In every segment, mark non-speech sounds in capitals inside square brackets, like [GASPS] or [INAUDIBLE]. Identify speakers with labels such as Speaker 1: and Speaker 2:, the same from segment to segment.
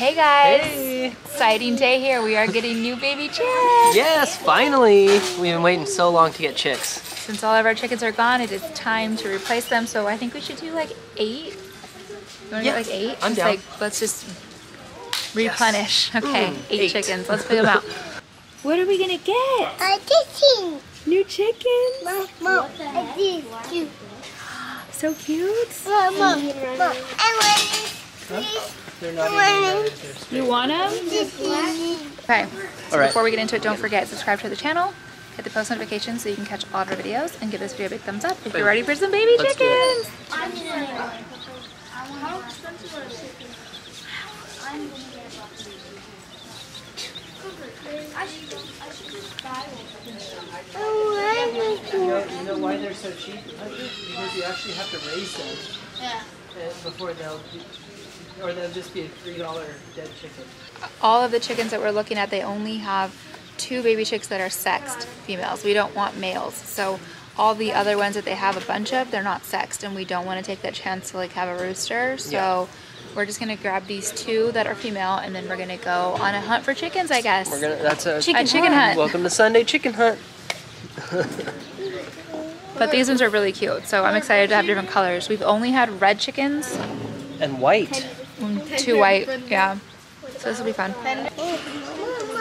Speaker 1: Hey guys!
Speaker 2: Hey!
Speaker 1: Exciting day here. We are getting new baby chicks.
Speaker 2: Yes, finally! We've been waiting so long to get chicks.
Speaker 1: Since all of our chickens are gone, it is time to replace them. So I think we should do like eight. You want to
Speaker 2: Yeah,
Speaker 1: get like eight?
Speaker 2: I'm
Speaker 1: Just
Speaker 2: down.
Speaker 1: like let's just replenish. Okay,
Speaker 2: Mm,
Speaker 1: eight,
Speaker 2: eight.
Speaker 1: chickens. Let's pick them out. [LAUGHS] what are we gonna get?
Speaker 3: I kissing.
Speaker 1: New chickens.
Speaker 3: Mom, mom, I did cute. [GASPS]
Speaker 1: So cute.
Speaker 3: Mom, mom, mom. I want this.
Speaker 2: They're
Speaker 3: not even.
Speaker 1: You want them? Okay. So
Speaker 2: All right.
Speaker 1: before we get into it, don't forget subscribe to the channel. Hit the post notifications so you can catch all of our videos and give this video a big thumbs up if you're ready for some baby chickens.
Speaker 2: Let's do it.
Speaker 1: chickens.
Speaker 3: I want
Speaker 2: You know, you know why they're so cheap? Because you actually have to raise them
Speaker 3: Yeah.
Speaker 2: Uh, before they'll be, or they'll just be a three dollar dead chicken.
Speaker 1: all of the chickens that we're looking at, they only have two baby chicks that are sexed females. We don't want males. So all the other ones that they have a bunch of, they're not sexed and we don't want to take that chance to like have a rooster. So
Speaker 2: Yeah.
Speaker 1: we're just gonna grab these two that are female and then we're gonna go on a hunt for chickens, I guess.
Speaker 2: We're gonna. That's a
Speaker 1: a chicken hunt.
Speaker 2: Welcome to Sunday Chicken Hunt. [LAUGHS]
Speaker 1: But these ones are really cute. So I'm excited to have different colors. We've only had red chickens,
Speaker 2: And white.
Speaker 1: Two white, yeah. So this will be fun.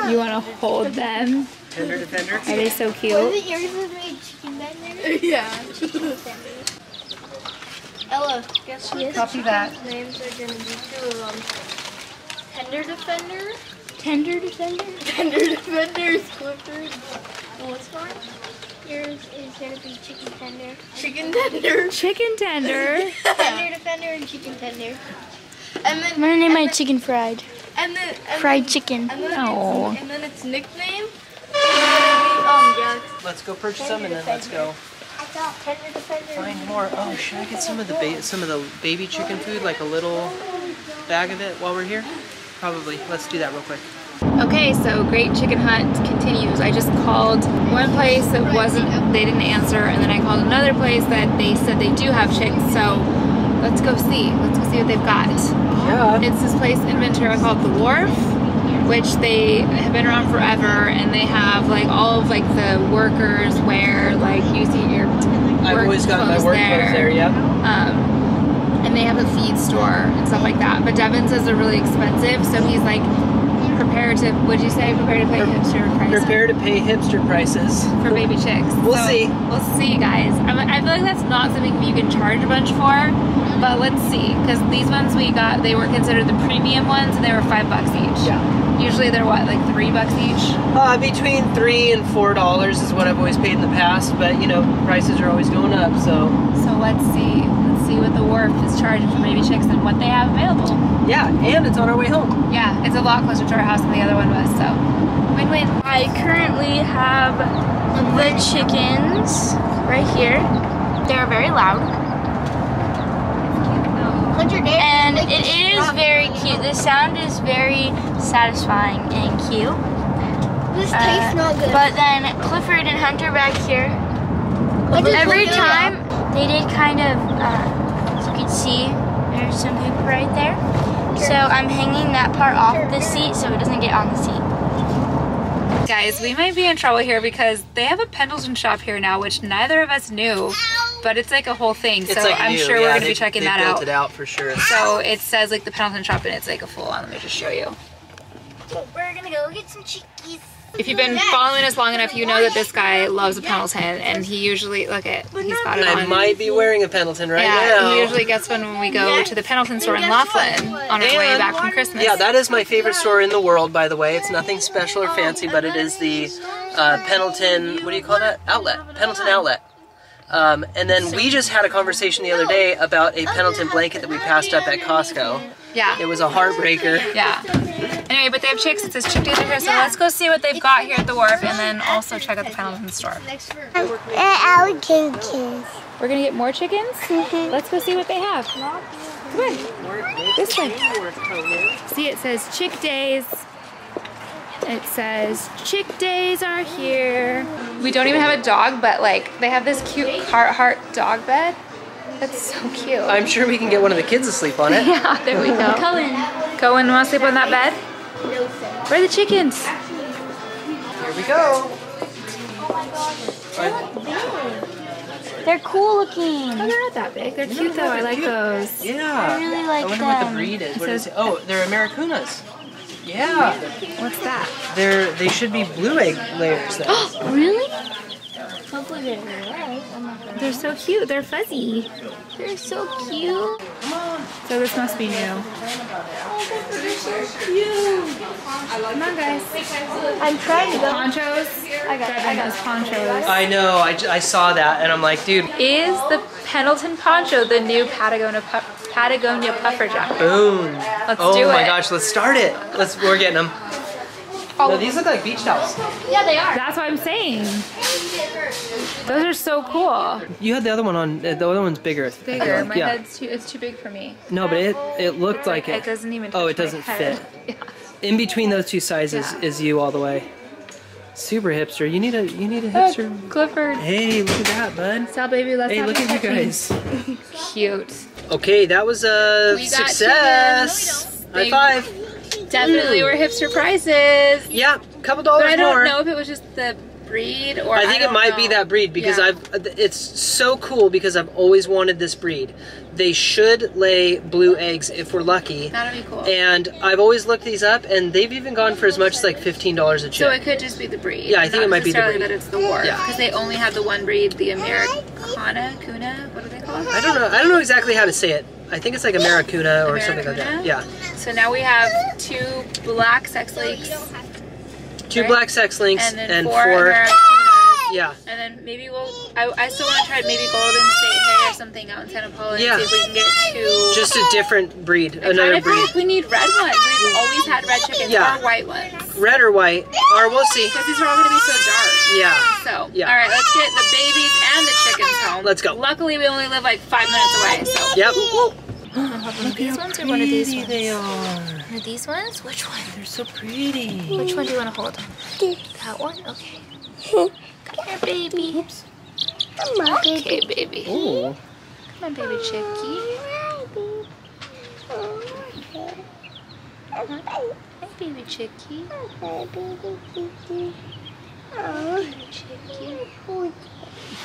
Speaker 1: You wanna hold them?
Speaker 2: Tender defender.
Speaker 1: Are they so
Speaker 3: Was
Speaker 1: cute?
Speaker 3: it yours was made chicken bender? [LAUGHS] Yeah. Chicken [LAUGHS] bender. Ella, guess what?
Speaker 1: Copy that.
Speaker 3: Names are gonna be two of them. Tender Defender. Tender Defender? [LAUGHS] Tender Defenders, is Clifford. And what's mine? Yours is gonna be Chicken Tender. Chicken Tender.
Speaker 1: Chicken tender.
Speaker 3: Tender Defender and Chicken Tender. And then
Speaker 4: I'm gonna name
Speaker 3: and
Speaker 4: my
Speaker 3: then-
Speaker 4: chicken fried.
Speaker 3: and then and
Speaker 4: Fried
Speaker 3: then,
Speaker 4: chicken.
Speaker 3: And then,
Speaker 1: No.
Speaker 3: and then its nickname is gonna be um yeah.
Speaker 2: Let's go purchase them and then let's go
Speaker 3: I thought Tender Defender.
Speaker 2: find more. Oh, should I get some of the some of the baby chicken food, like a little bag of it, while we're here? Probably. Let's do that real quick.
Speaker 1: Okay, so great chicken hunt continues. I just called one place that wasn't, they didn't answer, and then I called another place that they said they do have chicks. So let's go see. Let's go see what they've got.
Speaker 2: Yeah.
Speaker 1: It's this place in Ventura called The Wharf, which they have been around forever, and they have like all of like the workers wear like you see your
Speaker 2: I've always got my work clothes there. Yeah.
Speaker 1: um, and they have a feed store and stuff like that. But Devin says they're really expensive, so he's like prepared to. Would you say prepared to pay hipster prices
Speaker 2: Prepare to pay hipster prices.
Speaker 1: for baby chicks?
Speaker 2: We'll
Speaker 1: So,
Speaker 2: see.
Speaker 1: We'll see, you guys. I, mean, I feel like that's not something you can charge a bunch for, but let's see. Because these ones we got, they were considered the premium ones, and they were five bucks each.
Speaker 2: Yeah.
Speaker 1: Usually they're what, like three bucks each.
Speaker 2: Uh, between three and four dollars is what I've always paid in the past, but you know prices are always going up. So
Speaker 1: So let's see. Let's what the wharf is charging for baby chicks and what they have available.
Speaker 2: yeah, and it's on our way home.
Speaker 1: Yeah, it's a lot closer to our house than the other one was, so win-win.
Speaker 4: I currently have the chickens right here. They're very loud.
Speaker 3: What's your name?
Speaker 4: And it is very cute. The sound is very satisfying and cute.
Speaker 3: This
Speaker 4: Uh,
Speaker 3: tastes not good.
Speaker 4: But then Clifford and Hunter back here, every
Speaker 3: looked it up.
Speaker 4: time they did kind of, uh, as you can see, there's some poop right there. So I'm hanging that part off the seat so it doesn't get on the seat.
Speaker 1: Guys, we might be in trouble here because they have a Pendleton shop here now, which neither of us knew, but it's like a whole thing.
Speaker 2: It's
Speaker 1: so
Speaker 2: like
Speaker 1: I'm
Speaker 2: new,
Speaker 1: sure
Speaker 2: yeah,
Speaker 1: we're gonna
Speaker 2: they-
Speaker 1: be checking
Speaker 2: they
Speaker 1: that
Speaker 2: built
Speaker 1: out.
Speaker 2: it out for sure.
Speaker 1: So it says like the Pendleton shop and it's like a full on. Let me just show you.
Speaker 3: We're gonna go get some chickies.
Speaker 1: If you've been following us long enough, you know that this guy loves a Pendleton and he usually, look at, he's got it on.
Speaker 2: I might be wearing a Pendleton right
Speaker 1: yeah,
Speaker 2: now.
Speaker 1: he usually gets one when we go to the Pendleton store in Laughlin on our way back from Christmas.
Speaker 2: Yeah, that is my favorite store in the world, by the way. It's nothing special or fancy, but it is the uh, Pendleton, what do you call that? Outlet. Pendleton Outlet. Um, and then we just had a conversation the other day about a Pendleton blanket that we passed up at Costco.
Speaker 1: yeah.
Speaker 2: It was a heartbreaker.
Speaker 1: Yeah. Anyway, but they have chicks. It says chick days are here, so let's go see what they've got here at the wharf, and then also check out the Pendleton store.
Speaker 3: Next for alligators.
Speaker 1: We're gonna get more chickens. Let's go see what they have. Come on. This way. See, it says chick days. It says chick days are here. We don't even have a dog, but like they have this cute Carhartt dog bed. That's so cute.
Speaker 2: I'm sure we can get one of the kids to sleep on it. [LAUGHS]
Speaker 1: yeah, there we go.
Speaker 4: Cullen,
Speaker 1: Cohen, want to sleep on that bed? Where are the chickens?
Speaker 2: Here we go. Oh my god.
Speaker 4: they're cool looking.
Speaker 1: Oh, they're not that big. They're cute though. I like those.
Speaker 2: Yeah.
Speaker 4: I really like them.
Speaker 2: I
Speaker 4: like
Speaker 2: wonder what the breed is. What
Speaker 1: It
Speaker 2: is
Speaker 1: says-
Speaker 2: it? Oh, they're Ameraucanas. Yeah.
Speaker 1: What's that?
Speaker 2: They're they should be blue egg layers though. [GASPS]
Speaker 4: Really? Hopefully they're right. Oh my god.
Speaker 1: They're so cute. They're fuzzy.
Speaker 4: They're so cute.
Speaker 1: So this must be new. Oh, they're so cute. Come on, guys.
Speaker 4: I'm trying to go.
Speaker 1: Ponchos.
Speaker 4: I got it. I
Speaker 1: Devin
Speaker 4: got
Speaker 1: ponchos.
Speaker 2: I know. I, j- I saw that and I'm like, dude,
Speaker 1: Is the Pendleton poncho the new Patagonia pu- Patagonia puffer jacket?
Speaker 2: boom.
Speaker 1: Let's
Speaker 2: oh
Speaker 1: do
Speaker 2: my gosh, let's start it. Let's we're getting them.
Speaker 1: Oh.
Speaker 2: No, these look like beach towels.
Speaker 3: Yeah, they are.
Speaker 1: That's what I'm saying. Those are so cool.
Speaker 2: You had the other one on. uh, The other one's bigger. I feel
Speaker 1: Bigger.
Speaker 2: like.
Speaker 1: My
Speaker 2: yeah.
Speaker 1: head's too. It's too big for me.
Speaker 2: No, but it it looked like
Speaker 1: It
Speaker 2: it.
Speaker 1: doesn't even.
Speaker 2: Oh, it doesn't
Speaker 1: my head.
Speaker 2: fit. [LAUGHS] In between those two sizes
Speaker 1: Yeah.
Speaker 2: is you all the way. Super hipster. You need a you need a
Speaker 1: Look,
Speaker 2: hipster.
Speaker 1: Clifford.
Speaker 2: Hey, look at that, bud.
Speaker 1: Sal baby, let's
Speaker 2: Hey,
Speaker 1: have
Speaker 2: look at you
Speaker 1: touching.
Speaker 2: guys. [LAUGHS]
Speaker 1: Cute.
Speaker 2: Okay, that was a
Speaker 1: We
Speaker 2: success. High five.
Speaker 1: Definitely were hipster prices.
Speaker 2: Yeah, a couple
Speaker 1: But
Speaker 2: dollars
Speaker 1: I don't
Speaker 2: more.
Speaker 1: know if it was just the breed or
Speaker 2: I think it
Speaker 1: don't
Speaker 2: might be that breed because
Speaker 1: Yeah.
Speaker 2: I've uh, it's so cool because I've always wanted this breed. They should lay blue eggs if we're lucky.
Speaker 1: That'd be cool.
Speaker 2: And I've always looked these up and they've even gone for as much as like $15 a chick.
Speaker 1: so it could just be the breed.
Speaker 2: Yeah, I think it might be the breed.
Speaker 1: that it's the Wharf.
Speaker 2: Yeah.
Speaker 1: Because they only have the one breed, the Americana, Kuna.
Speaker 2: I don't know. I don't know exactly how to say it. I think it's like Americuna or something like that. Yeah.
Speaker 1: So now we have two black sex links
Speaker 2: Two
Speaker 1: Right.
Speaker 2: black sex links
Speaker 1: and
Speaker 2: and
Speaker 1: four,
Speaker 2: four.
Speaker 1: Americanas.
Speaker 2: Yeah.
Speaker 1: And then maybe we'll. I, I still want to try maybe Golden State Hair or something out in Santa Paula and
Speaker 2: Yeah.
Speaker 1: see if we can get two.
Speaker 2: Just a different breed.
Speaker 1: I
Speaker 2: Another
Speaker 1: kind of feel
Speaker 2: breed.
Speaker 1: like we need red ones. We've always had red chickens
Speaker 2: Yeah.
Speaker 1: or white ones.
Speaker 2: Red or white. Or we'll see.
Speaker 1: Because these are all going to be so dark.
Speaker 2: Yeah.
Speaker 1: So,
Speaker 2: Yeah.
Speaker 1: all right, let's get the babies and the chickens home.
Speaker 2: Let's go.
Speaker 1: Luckily, we only live like five minutes away. So,
Speaker 2: Yep.
Speaker 4: These ones or one of these ones?
Speaker 2: they are.
Speaker 4: One of these ones? Which one?
Speaker 2: They're so pretty.
Speaker 4: Which one do you want to hold? That one? Okay. [LAUGHS] Come here, baby. Oops. Okay, baby.
Speaker 2: Oh.
Speaker 4: Come on, baby chickie. Hey, baby chickie. Baby chickie.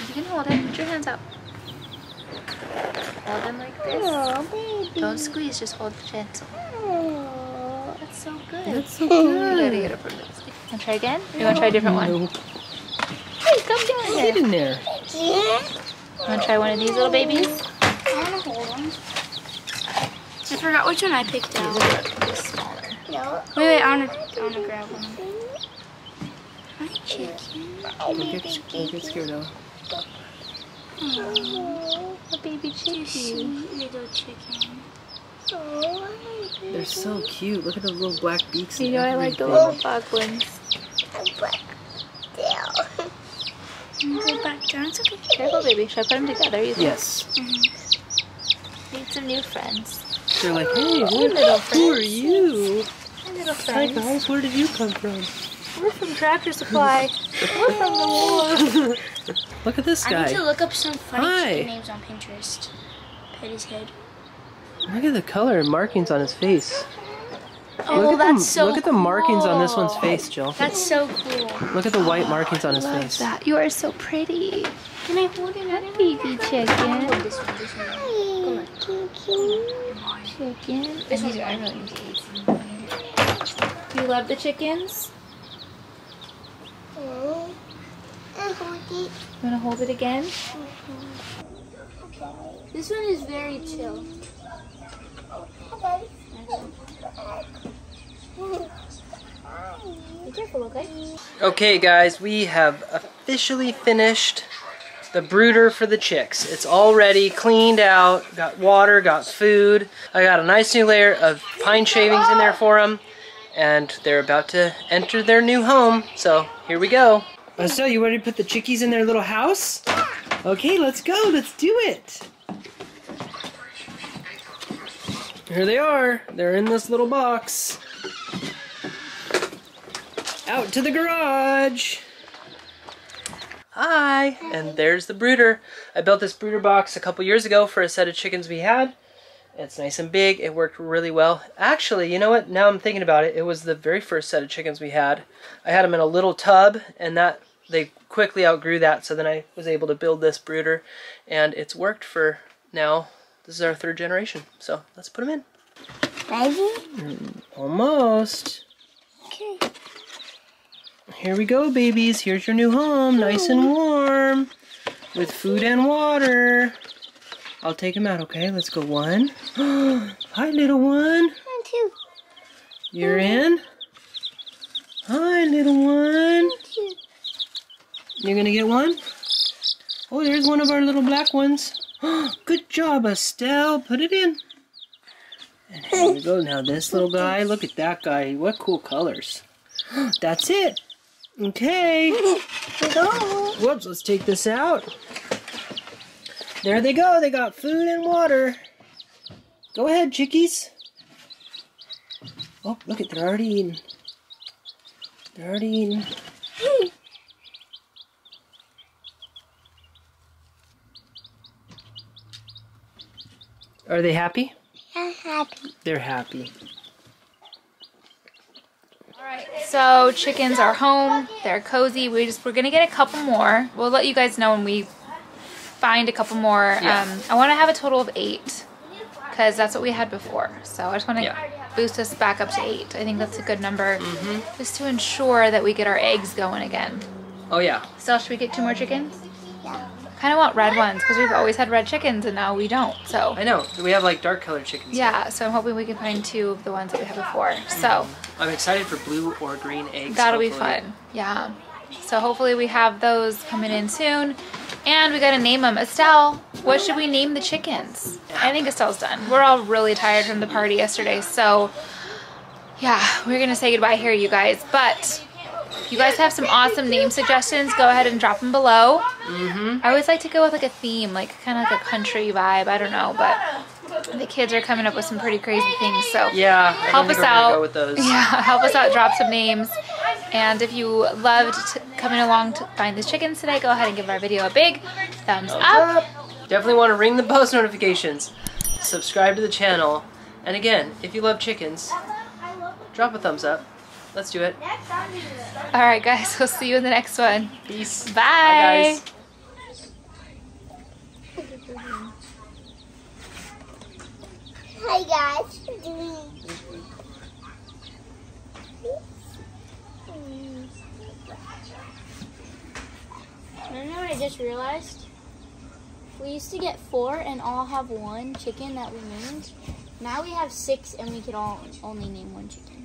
Speaker 4: You can hold it. Put your hands up. Hold them like this. Don't squeeze, just hold gentle. Oh. That's so good.
Speaker 2: That's so
Speaker 1: you
Speaker 2: good.
Speaker 1: gotta get up on this.
Speaker 4: Want to try again? Or you want to try a different one?
Speaker 2: No.
Speaker 4: Hey, come down
Speaker 2: Get
Speaker 4: here.
Speaker 2: in there.
Speaker 4: Want to try one of these little babies?
Speaker 3: I want to hold them.
Speaker 4: I forgot which one I picked out. Smaller.
Speaker 3: No.
Speaker 4: Wait, wait, I want to, I want to grab one. Hi, chicken.
Speaker 2: Don't get, don't get scared though.
Speaker 4: A baby chicken. Little chicken.
Speaker 2: They're so cute. Look at the little black beaks.
Speaker 1: You know, I like the little black ones.
Speaker 4: It's okay.
Speaker 1: Careful, baby. Should I put them together? You think?
Speaker 2: Yes. Mm-hmm.
Speaker 4: Need some new friends.
Speaker 2: They're like, hey, what,
Speaker 4: little
Speaker 2: who are you?
Speaker 4: Hi, little
Speaker 2: Hi guys, where did you come from?
Speaker 4: We're from Tractor Supply. We're from the Wharf. [LAUGHS]
Speaker 2: Look at this guy.
Speaker 4: I need to look up some funny
Speaker 2: Hi.
Speaker 4: names on Pinterest. Pet his head.
Speaker 2: Look at the color and markings on his face.
Speaker 4: Oh,
Speaker 2: look at
Speaker 4: that's
Speaker 2: the,
Speaker 4: so
Speaker 2: Look at the markings on this one's face, Jill.
Speaker 4: That's so cool.
Speaker 2: Look at the white markings on his
Speaker 1: Love
Speaker 2: face.
Speaker 1: that. You are so pretty.
Speaker 4: Can I hold it? Hi,
Speaker 1: Baby chicken.
Speaker 4: This one, this one.
Speaker 1: Chicken. And these are, I really need to eat. Do you love the chickens? You want to hold it again?
Speaker 4: This one is very chill. Be careful, okay?
Speaker 2: Okay, guys, we have officially finished the brooder for the chicks. It's all ready, cleaned out, got water, got food. I got a nice new layer of pine shavings in there for them, and they're about to enter their new home. So here we go. Uh, so you ready to put the chickies in their little house? Okay, let's go. Let's do it. Here they are. They're in this little box. Out to the garage. Hi, and there's the brooder. I built this brooder box a couple years ago for a set of chickens we had, It's nice and big. It worked really well. Actually, you know what? Now I'm thinking about it. It was the very first set of chickens we had. I had them in a little tub, and that they quickly outgrew that. So then I was able to build this brooder, and it's worked for now. This is our third generation. So let's put them in.
Speaker 3: Maybe?
Speaker 2: Almost.
Speaker 3: Okay.
Speaker 2: Here we go, babies. Here's your new home, nice and warm, with food and water. I'll take him out, okay? Let's go one. [GASPS] Hi, little one.
Speaker 3: One, two,
Speaker 2: You're in? Hi, little one.
Speaker 3: two.
Speaker 2: You're gonna get one? Oh, there's one of our little black ones. [GASPS] Good job, Estelle. Put it in. And here we go. Now this little guy. Look at that guy. What cool colors. [GASPS] That's it. Okay.
Speaker 3: Go.
Speaker 2: Whoops, let's take this out. There they go. They got food and water. Go ahead, chickies. Oh, look at they're already eating. They're already eating. Are they happy?
Speaker 3: Happy.
Speaker 2: They're happy.
Speaker 1: Alright, so chickens are home. They're cozy. We just we're gonna get a couple more. We'll let you guys know when we find a couple more.
Speaker 2: Yeah.
Speaker 1: Um, I want to have a total of eight because that's what we had before. So I just want to
Speaker 2: Yeah.
Speaker 1: boost us back up to eight. I think that's a good number,
Speaker 2: Mm-hmm.
Speaker 1: just to ensure that we get our eggs going again.
Speaker 2: Oh yeah.
Speaker 1: So should we get two more chickens? Kind of want red ones because we've always had red chickens and now we don't. So
Speaker 2: I know. We have like dark colored chickens.
Speaker 1: yeah. So I'm hoping we can find two of the ones that we had before. Mm-hmm. So.
Speaker 2: I'm excited for blue or green eggs.
Speaker 1: That'll be fun. Yeah. So hopefully we have those coming in soon. And we gotta name them. Estelle, what should we name the chickens? I think Estelle's done. We're all really tired from the party yesterday, so yeah, we're gonna say goodbye here, you guys. But you guys have some awesome name suggestions, go ahead and drop them below.
Speaker 2: Mm-hmm.
Speaker 1: I always like to go with like a theme, like kind of like a country vibe. I don't know, but the kids are coming up with some pretty crazy things. So
Speaker 2: Yeah. I
Speaker 1: help us
Speaker 2: think we're gonna
Speaker 1: out.
Speaker 2: Go with those. [LAUGHS]
Speaker 1: Yeah, help us out. Drop some names. And if you loved t- coming along to find these chickens today, go ahead and give our video a big thumbs up.
Speaker 2: Definitely want to ring the post notifications, subscribe to the channel, and again, if you love chickens, drop a thumbs up. Let's do it.
Speaker 1: All right, guys, we'll see you in the next one.
Speaker 2: Peace.
Speaker 1: Bye.
Speaker 2: guys.
Speaker 3: Hi guys.
Speaker 4: You know what I just realized? We used to get four and all have one chicken that we named. Now we have six and we could all only name one chicken.